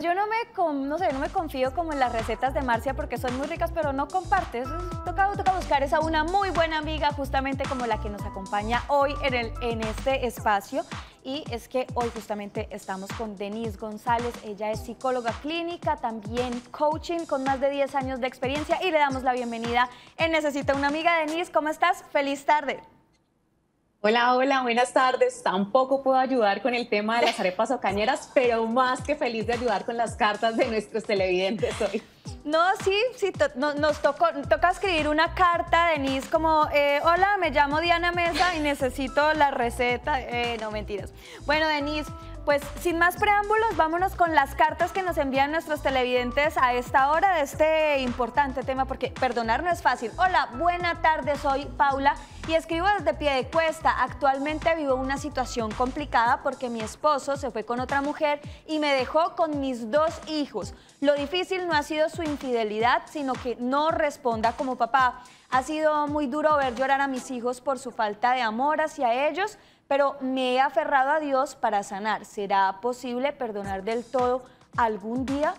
Yo no me, no sé, no me confío como en las recetas de Marcia porque son muy ricas, pero no compartes. Toca, toca buscar esa una muy buena amiga, justamente como la que nos acompaña hoy en, el, en este espacio. Y es que hoy justamente estamos con Denise González. Ella es psicóloga clínica, también coaching con más de 10 años de experiencia. Y le damos la bienvenida en Necesita una amiga. Denise, ¿cómo estás? Feliz tarde. Hola, hola, buenas tardes. Tampoco puedo ayudar con el tema de las arepas o cañeras, pero más que feliz de ayudar con las cartas de nuestros televidentes hoy. No, sí, sí, nos toca escribir una carta, Denise, como, eh, hola, me llamo Diana Mesa y necesito la receta. Eh, no, mentiras. Bueno, Denise, pues sin más preámbulos, vámonos con las cartas que nos envían nuestros televidentes a esta hora de este importante tema, porque perdonar no es fácil. Hola, buena tarde, soy Paula y escribo desde pie de cuesta. Actualmente vivo una situación complicada porque mi esposo se fue con otra mujer y me dejó con mis dos hijos. Lo difícil no ha sido su infidelidad, sino que no responda como papá. Ha sido muy duro ver llorar a mis hijos por su falta de amor hacia ellos pero me he aferrado a Dios para sanar. ¿Será posible perdonar del todo algún día?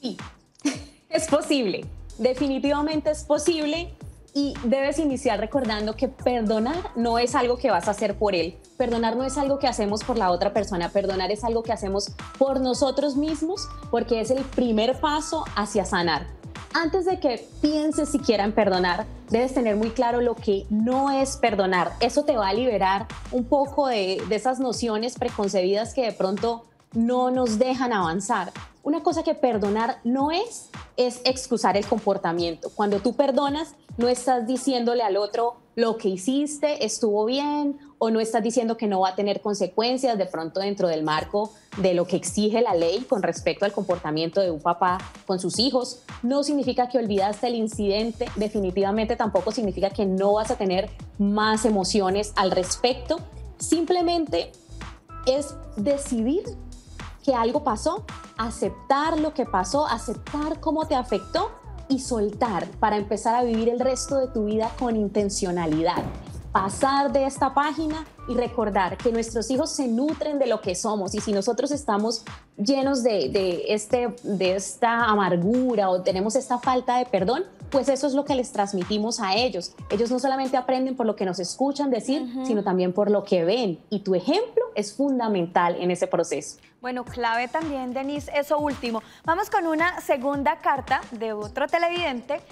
Sí, es posible. Definitivamente es posible y debes iniciar recordando que perdonar no es algo que vas a hacer por él. Perdonar no es algo que hacemos por la otra persona. Perdonar es algo que hacemos por nosotros mismos porque es el primer paso hacia sanar antes de que pienses siquiera en perdonar, debes tener muy claro lo que no es perdonar. Eso te va a liberar un poco de, esas nociones preconcebidas que de pronto no nos dejan avanzar. Una cosa que perdonar no es, es excusar el comportamiento. Cuando tú perdonas, no estás diciéndole al otro lo que hiciste estuvo bien o no estás diciendo que no va a tener consecuencias de pronto dentro del marco de lo que exige la ley con respecto al comportamiento de un papá con sus hijos. No significa que olvidaste el incidente, definitivamente tampoco significa que no vas a tener más emociones al respecto. Simplemente es decidir que algo pasó, aceptar lo que pasó, aceptar cómo te afectó y soltar para empezar a vivir el resto de tu vida con intencionalidad. Pasar de esta página y recordar que nuestros hijos se nutren de lo que somos y si nosotros estamos llenos de, este, de esta amargura o tenemos esta falta de perdón, pues eso es lo que les transmitimos a ellos. Ellos no solamente aprenden por lo que nos escuchan decir, sino también por lo que ven y tu ejemplo es fundamental en ese proceso. Bueno, clave también, Denise, eso último. Vamos con una segunda carta de otro televidente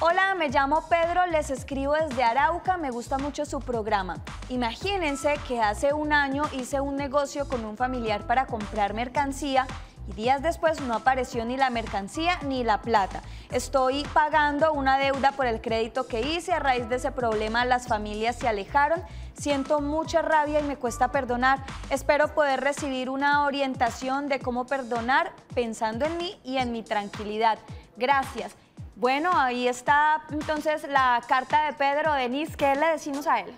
Hola, me llamo Pedro, les escribo desde Arauca, me gusta mucho su programa. Imagínense que hace un año hice un negocio con un familiar para comprar mercancía y días después no apareció ni la mercancía ni la plata. Estoy pagando una deuda por el crédito que hice, a raíz de ese problema las familias se alejaron, siento mucha rabia y me cuesta perdonar. Espero poder recibir una orientación de cómo perdonar pensando en mí y en mi tranquilidad. Gracias. Bueno, ahí está entonces la carta de Pedro. Denise, ¿qué le decimos a él?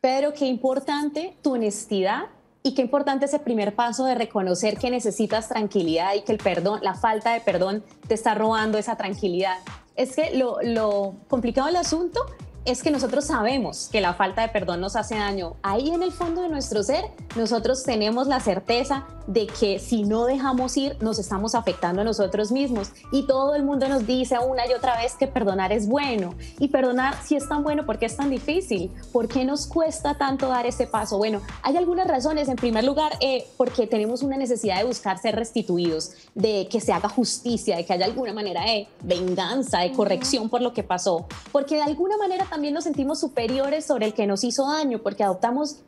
Pedro, qué importante tu honestidad y qué importante ese primer paso de reconocer que necesitas tranquilidad y que el perdón, la falta de perdón te está robando esa tranquilidad. Es que lo, lo complicado del asunto es que nosotros sabemos que la falta de perdón nos hace daño. Ahí en el fondo de nuestro ser, nosotros tenemos la certeza de que si no dejamos ir, nos estamos afectando a nosotros mismos. Y todo el mundo nos dice una y otra vez que perdonar es bueno. Y perdonar, si es tan bueno, ¿por qué es tan difícil? ¿Por qué nos cuesta tanto dar ese paso? Bueno, hay algunas razones. En primer lugar, eh, porque tenemos una necesidad de buscar ser restituidos, de que se haga justicia, de que haya alguna manera de venganza, de corrección por lo que pasó. Porque de alguna manera también nos sentimos superiores sobre el que nos hizo daño, porque adoptamos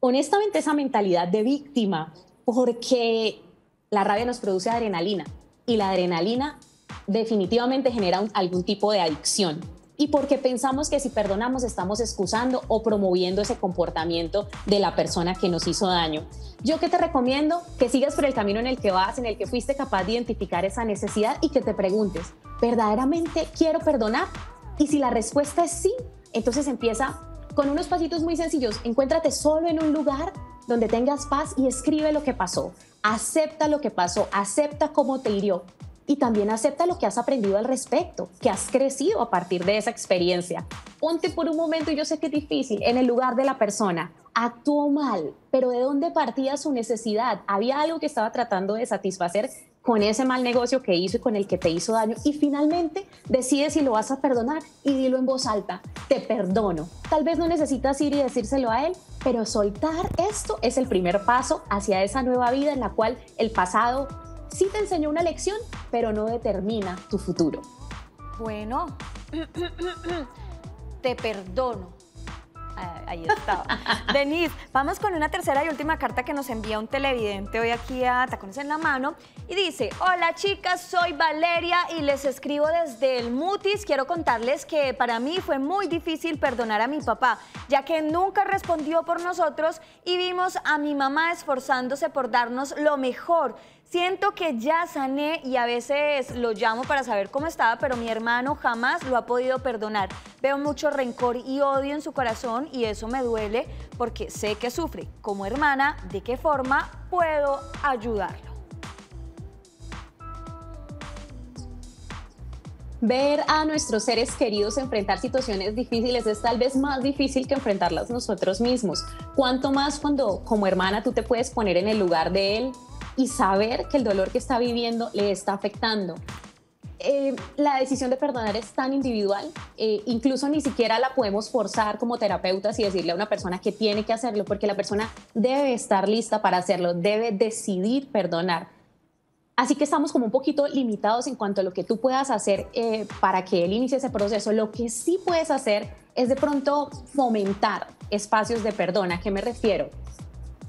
honestamente esa mentalidad de víctima, porque la rabia nos produce adrenalina y la adrenalina definitivamente genera algún tipo de adicción. Y porque pensamos que si perdonamos estamos excusando o promoviendo ese comportamiento de la persona que nos hizo daño. Yo que te recomiendo que sigas por el camino en el que vas, en el que fuiste capaz de identificar esa necesidad y que te preguntes, ¿verdaderamente quiero perdonar? Y si la respuesta es sí, entonces empieza con unos pasitos muy sencillos. Encuéntrate solo en un lugar donde tengas paz y escribe lo que pasó. Acepta lo que pasó, acepta cómo te hirió y también acepta lo que has aprendido al respecto, que has crecido a partir de esa experiencia. Ponte por un momento, y yo sé que es difícil, en el lugar de la persona. actuó mal, pero ¿de dónde partía su necesidad? Había algo que estaba tratando de satisfacer con ese mal negocio que hizo y con el que te hizo daño y finalmente decides si lo vas a perdonar y dilo en voz alta, te perdono. Tal vez no necesitas ir y decírselo a él, pero soltar esto es el primer paso hacia esa nueva vida en la cual el pasado sí te enseñó una lección, pero no determina tu futuro. Bueno, te perdono. Ah, ahí está. Denise, vamos con una tercera y última carta que nos envía un televidente hoy aquí a Tacones en la Mano. Y dice, hola chicas, soy Valeria y les escribo desde el Mutis. Quiero contarles que para mí fue muy difícil perdonar a mi papá, ya que nunca respondió por nosotros y vimos a mi mamá esforzándose por darnos lo mejor. Siento que ya sané y a veces lo llamo para saber cómo estaba, pero mi hermano jamás lo ha podido perdonar. Veo mucho rencor y odio en su corazón y eso me duele porque sé que sufre. Como hermana, ¿de qué forma puedo ayudarlo? Ver a nuestros seres queridos enfrentar situaciones difíciles es tal vez más difícil que enfrentarlas nosotros mismos. Cuanto más cuando como hermana tú te puedes poner en el lugar de él, y saber que el dolor que está viviendo le está afectando. Eh, la decisión de perdonar es tan individual, eh, incluso ni siquiera la podemos forzar como terapeutas y decirle a una persona que tiene que hacerlo, porque la persona debe estar lista para hacerlo, debe decidir perdonar. Así que estamos como un poquito limitados en cuanto a lo que tú puedas hacer eh, para que él inicie ese proceso. Lo que sí puedes hacer es de pronto fomentar espacios de perdón. ¿A qué me refiero?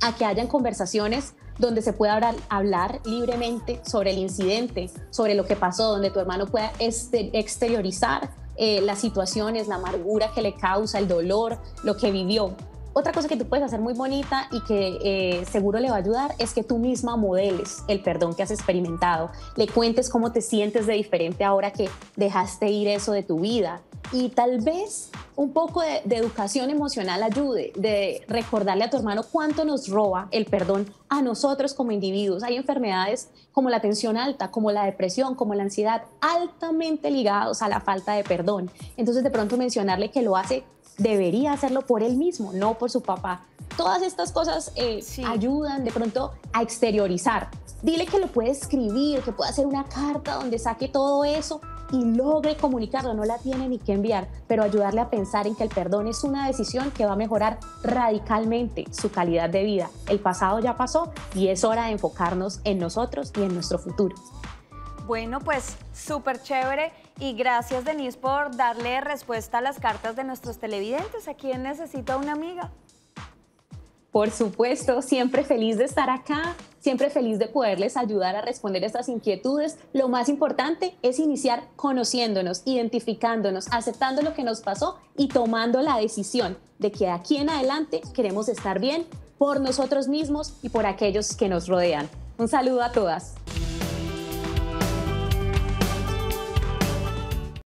A que hayan conversaciones donde se pueda hablar, libremente sobre el incidente, sobre lo que pasó, donde tu hermano pueda este, exteriorizar eh, las situaciones, la amargura que le causa, el dolor, lo que vivió. Otra cosa que tú puedes hacer muy bonita y que eh, seguro le va a ayudar es que tú misma modeles el perdón que has experimentado, le cuentes cómo te sientes de diferente ahora que dejaste ir eso de tu vida y tal vez un poco de, educación emocional ayude, de recordarle a tu hermano cuánto nos roba el perdón a nosotros como individuos. Hay enfermedades como la tensión alta, como la depresión, como la ansiedad, altamente ligados a la falta de perdón. Entonces de pronto mencionarle que lo hace, debería hacerlo por él mismo, no por su papá. Todas estas cosas eh, ayudan de pronto a exteriorizar. Dile que lo puede escribir, que puede hacer una carta donde saque todo eso y logre comunicarlo, no la tiene ni que enviar, pero ayudarle a pensar en que el perdón es una decisión que va a mejorar radicalmente su calidad de vida. El pasado ya pasó y es hora de enfocarnos en nosotros y en nuestro futuro. Bueno, pues súper chévere y gracias Denise por darle respuesta a las cartas de nuestros televidentes. ¿A quién necesita una amiga? Por supuesto, siempre feliz de estar acá, siempre feliz de poderles ayudar a responder estas inquietudes. Lo más importante es iniciar conociéndonos, identificándonos, aceptando lo que nos pasó y tomando la decisión de que de aquí en adelante queremos estar bien por nosotros mismos y por aquellos que nos rodean. Un saludo a todas.